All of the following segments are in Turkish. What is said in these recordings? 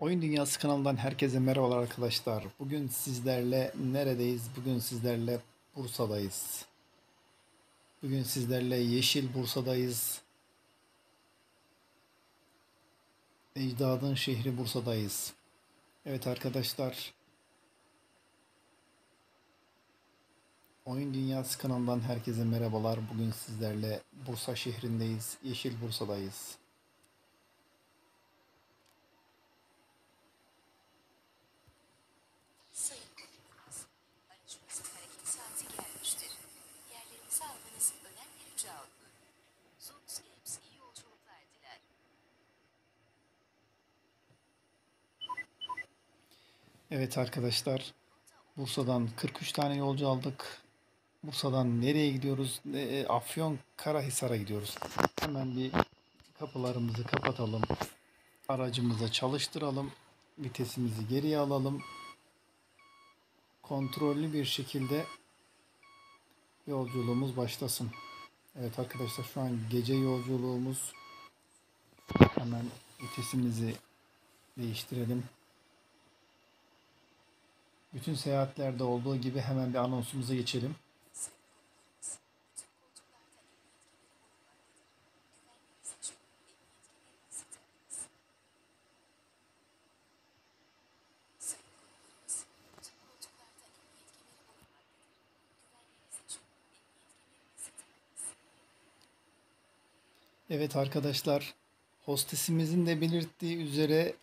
Oyun Dünyası kanalından herkese merhabalar arkadaşlar. Bugün sizlerle neredeyiz? Bugün sizlerle Bursa'dayız. Bugün sizlerle Yeşil Bursa'dayız. Ecdadın şehri Bursa'dayız. Evet arkadaşlar. Oyun Dünyası kanalından herkese merhabalar. Bugün sizlerle Bursa şehrindeyiz. Yeşil Bursa'dayız. Evet arkadaşlar. Bursa'dan 43 tane yolcu aldık. Bursa'dan nereye gidiyoruz? E, Afyon Karahisar'a gidiyoruz. Hemen bir kapılarımızı kapatalım. Aracımızı çalıştıralım. Vitesimizi geriye alalım. Kontrollü bir şekilde yolculuğumuz başlasın. Evet arkadaşlar şu an gece yolculuğumuz. Hemen vitesimizi değiştirelim. Bütün seyahatlerde olduğu gibi hemen bir anonsumuza geçelim. Evet arkadaşlar, hostesimizin de belirttiği üzere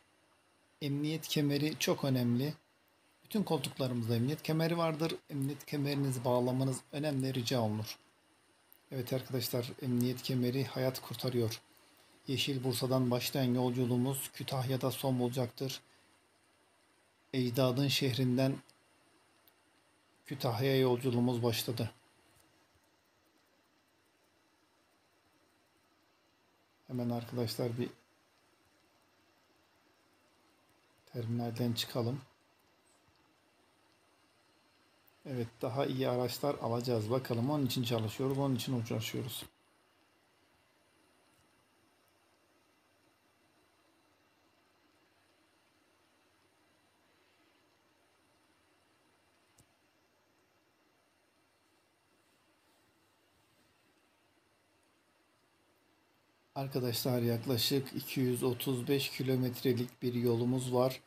emniyet kemeri çok önemli. Bütün koltuklarımızda emniyet kemeri vardır. Emniyet kemerinizi bağlamanız önemli rica olunur. Evet arkadaşlar, emniyet kemeri hayat kurtarıyor. Yeşil Bursa'dan başlayan yolculuğumuz Kütahya'da son bulacaktır. Ecdadın şehrinden Kütahya'ya yolculuğumuz başladı. Hemen arkadaşlar bir terminalden çıkalım. Evet daha iyi araçlar alacağız. Bakalım onun için çalışıyoruz. Onun için uğraşıyoruz. Arkadaşlar yaklaşık 235 kilometrelik bir yolumuz var.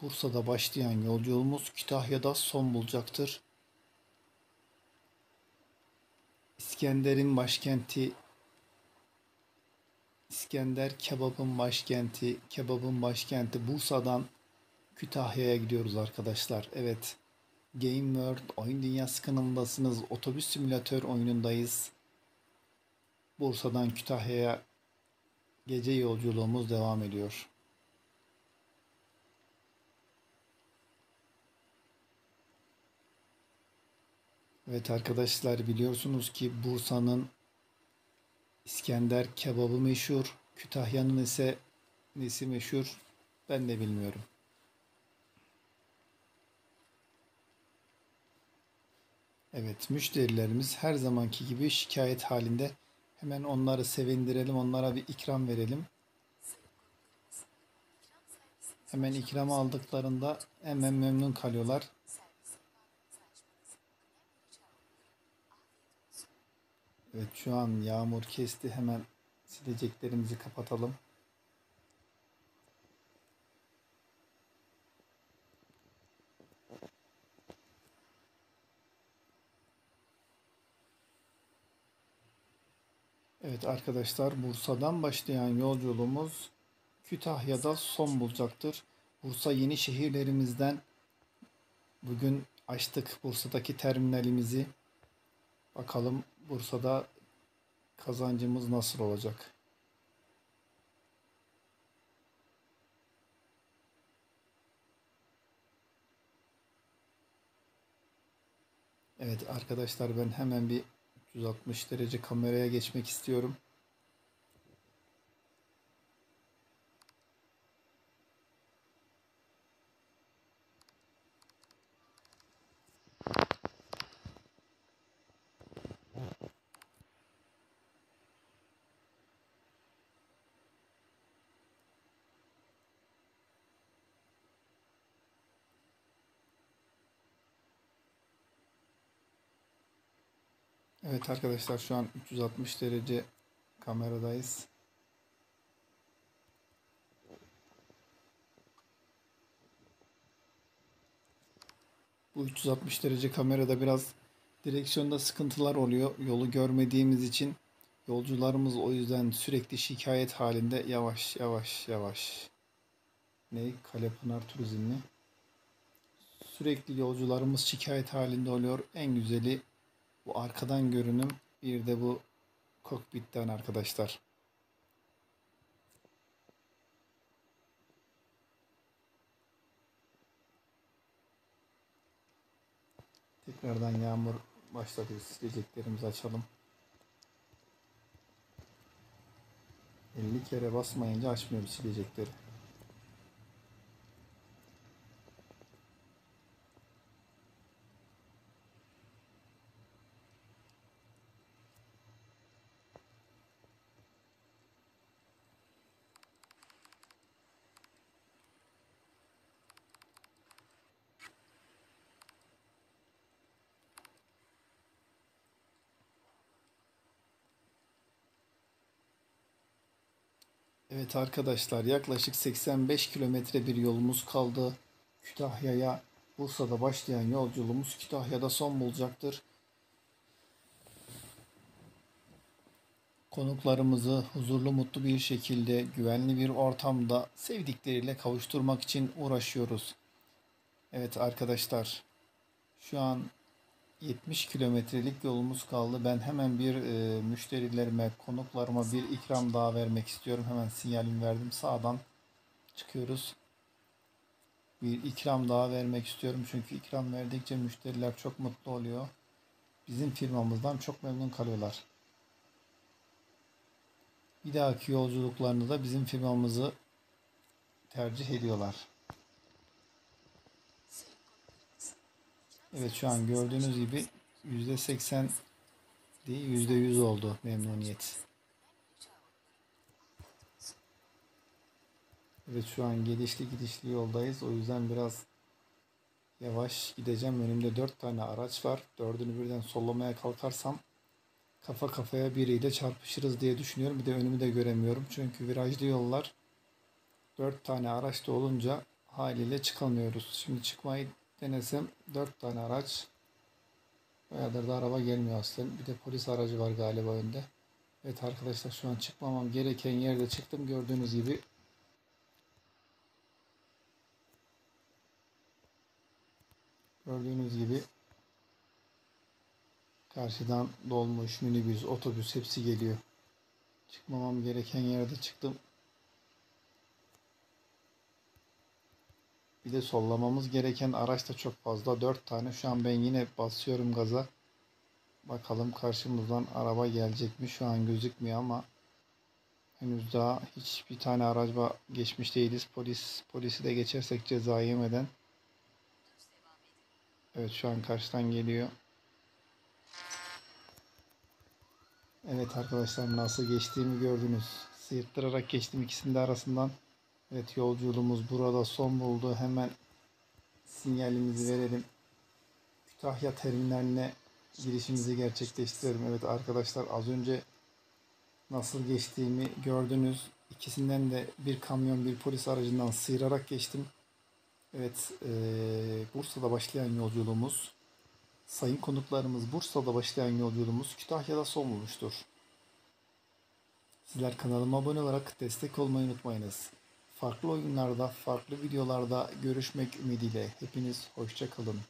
Bursa'da başlayan yolculuğumuz Kütahya'da son bulacaktır. İskender'in başkenti İskender kebabın başkenti, kebabın başkenti Bursa'dan Kütahya'ya gidiyoruz arkadaşlar. Evet. Game World Oyun Dünyası kanalındasınız. Otobüs simülatör oyunundayız. Bursa'dan Kütahya'ya gece yolculuğumuz devam ediyor. Evet arkadaşlar biliyorsunuz ki Bursa'nın İskender kebabı meşhur. Kütahya'nın ise nesi meşhur ben de bilmiyorum. Evet müşterilerimiz her zamanki gibi şikayet halinde. Hemen onları sevindirelim, onlara bir ikram verelim. Hemen ikramı aldıklarında hemen memnun kalıyorlar. Evet şu an yağmur kesti. Hemen sileceklerimizi kapatalım. Evet arkadaşlar Bursa'dan başlayan yolculuğumuz Kütahya'da son bulacaktır. Bursa yeni şehirlerimizden bugün açtık Bursa'daki terminalimizi. Bakalım Bursa'da kazancımız nasıl olacak? Evet arkadaşlar ben hemen bir 360 derece kameraya geçmek istiyorum. Evet arkadaşlar şu an 360 derece kameradayız. Bu 360 derece kamerada biraz direksiyonda sıkıntılar oluyor. Yolu görmediğimiz için yolcularımız o yüzden sürekli şikayet halinde yavaş yavaş yavaş. Ne? Kalepınar Turizmli. Sürekli yolcularımız şikayet halinde oluyor. En güzeli bu arkadan görünüm. Bir de bu kokpitten arkadaşlar. Tekrardan yağmur başladı. Sileceklerimizi açalım. 50 kere basmayınca açmıyor silecekleri. Evet arkadaşlar yaklaşık 85 kilometre bir yolumuz kaldı. Kütahya'ya Bursa'da başlayan yolculuğumuz Kütahya'da son bulacaktır. Konuklarımızı huzurlu mutlu bir şekilde güvenli bir ortamda sevdikleriyle kavuşturmak için uğraşıyoruz. Evet arkadaşlar şu an 70 kilometrelik yolumuz kaldı. Ben hemen bir e, müşterilerime, konuklarıma bir ikram daha vermek istiyorum. Hemen sinyalimi verdim. Sağdan çıkıyoruz. Bir ikram daha vermek istiyorum. Çünkü ikram verdikçe müşteriler çok mutlu oluyor. Bizim firmamızdan çok memnun kalıyorlar. Bir dahaki yolculuklarında bizim firmamızı tercih ediyorlar. Evet şu an gördüğünüz gibi %80 değil %100 oldu memnuniyet. Evet şu an gelişli gidişli yoldayız. O yüzden biraz yavaş gideceğim. Önümde 4 tane araç var. Dördünü birden sollamaya kalkarsam kafa kafaya biriyle çarpışırız diye düşünüyorum. Bir de önümü de göremiyorum. Çünkü virajlı yollar 4 tane araç da olunca haliyle çıkamıyoruz. Şimdi çıkmayı denesem 4 tane araç bayağıdır da araba gelmiyor aslında. Bir de polis aracı var galiba önde. Evet arkadaşlar şu an çıkmamam gereken yerde çıktım. Gördüğünüz gibi Gördüğünüz gibi karşıdan dolmuş, minibüs, otobüs hepsi geliyor. Çıkmamam gereken yerde çıktım. Bir de sollamamız gereken araç da çok fazla. 4 tane. Şu an ben yine basıyorum gaza. Bakalım karşımızdan araba gelecek mi? Şu an gözükmüyor ama henüz daha hiçbir tane araca geçmiş değiliz. Polis polisi de geçersek ceza yemeden. Evet şu an karşıdan geliyor. Evet arkadaşlar nasıl geçtiğimi gördünüz. Sıyırttırarak geçtim ikisinin de arasından. Evet yolculuğumuz burada son buldu. Hemen sinyalimizi verelim. Kütahya terminaline girişimizi gerçekleştirelim. Evet arkadaşlar az önce nasıl geçtiğimi gördünüz. İkisinden de bir kamyon bir polis aracından sıyırarak geçtim. Evet e, Bursa'da başlayan yolculuğumuz sayın konuklarımız Bursa'da başlayan yolculuğumuz Kütahya'da son bulmuştur. Sizler kanalıma abone olarak destek olmayı unutmayınız. Farklı oyunlarda, farklı videolarda görüşmek ümidiyle hepiniz hoşça kalın.